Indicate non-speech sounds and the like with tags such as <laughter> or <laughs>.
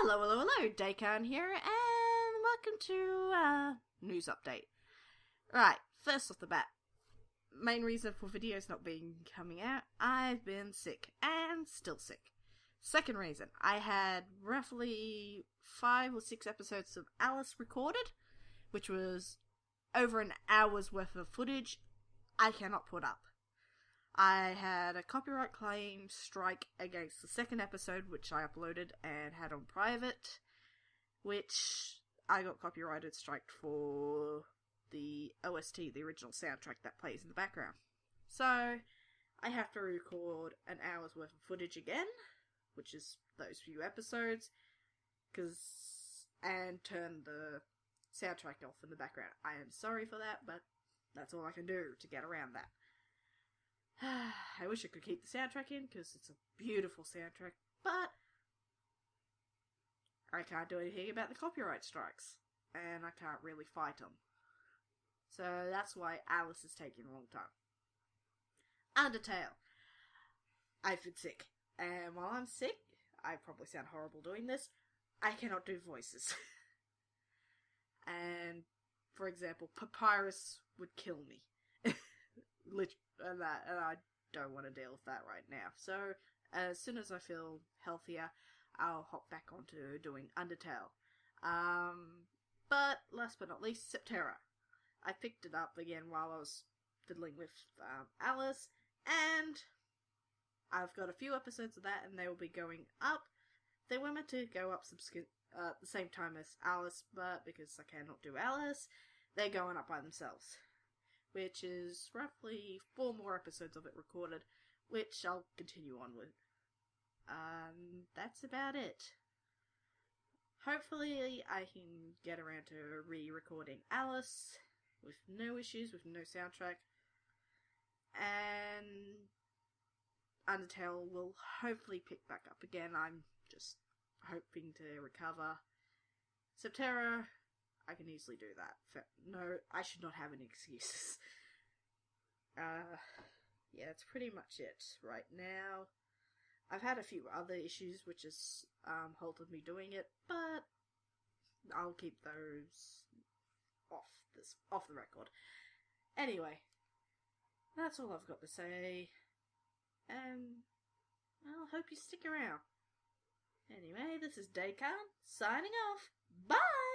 Hello, hello, hello, Daycarn here, and welcome to uh, news update. Right, first off the bat, main reason for videos not being coming out, I've been sick and still sick. Second reason, I had roughly five or six episodes of Alice recorded, which was over an hour's worth of footage I cannot put up. I had a copyright claim strike against the second episode, which I uploaded and had on private, which I got copyrighted striked for the OST, the original soundtrack that plays in the background. So, I have to record an hour's worth of footage again, which is those few episodes, cause, and turn the soundtrack off in the background. I am sorry for that, but that's all I can do to get around that. <sighs> I wish I could keep the soundtrack in because it's a beautiful soundtrack, but I can't do anything about the copyright strikes, and I can't really fight them. So that's why Alice is taking a long time. Undertale. I've been sick, and while I'm sick, I probably sound horrible doing this. I cannot do voices. <laughs> and, for example, Papyrus would kill me. <laughs> Lit- and that, and I don't want to deal with that right now. So, as soon as I feel healthier, I'll hop back onto doing Undertale. Um, but last but not least, Septerra. I picked it up again while I was fiddling with um, Alice, and I've got a few episodes of that, and they will be going up. They were meant to go up subscri- uh, at the same time as Alice, but because I cannot do Alice, they're going up by themselves which is roughly four more episodes of it recorded, which I'll continue on with. Um, that's about it. Hopefully, I can get around to re recording Alice with no issues, with no soundtrack. And Undertale will hopefully pick back up again. I'm just hoping to recover. Septerra, I can easily do that. No, I should not have any <laughs> excuses. Uh, yeah, that's pretty much it right now. I've had a few other issues which has um, halted me doing it, but I'll keep those off this off the record. Anyway, that's all I've got to say, and I'll hope you stick around. Anyway, this is Daycarn signing off. Bye.